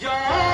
Yeah.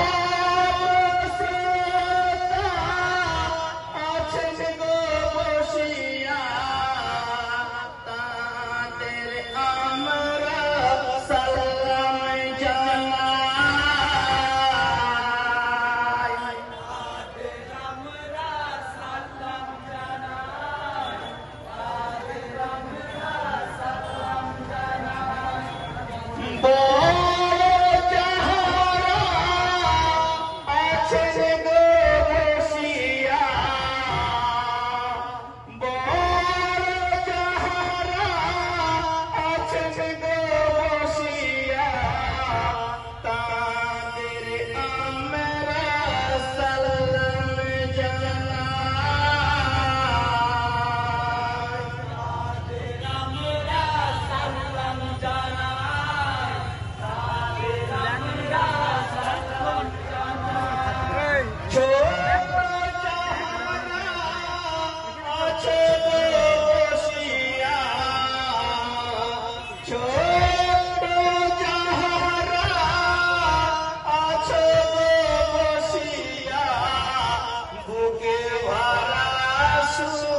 Rasul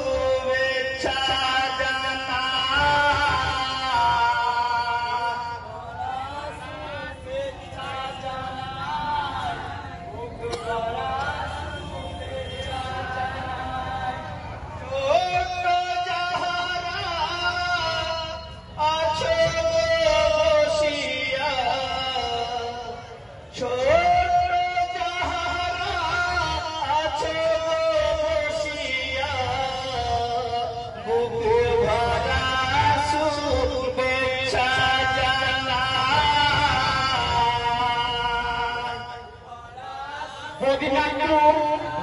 বদিনাথপুর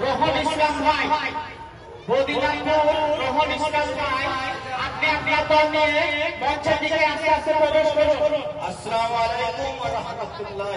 Rohan ইসলাম ভাই বদিনাথপুর রোহন ইসলাম ভাই আপনি আপনার দল নিয়ে মঞ্চের দিকে আস্তে আস্তে প্রবেশ করুন আসসালামু আলাইকুম ওয়া রাহমাতুল্লাহ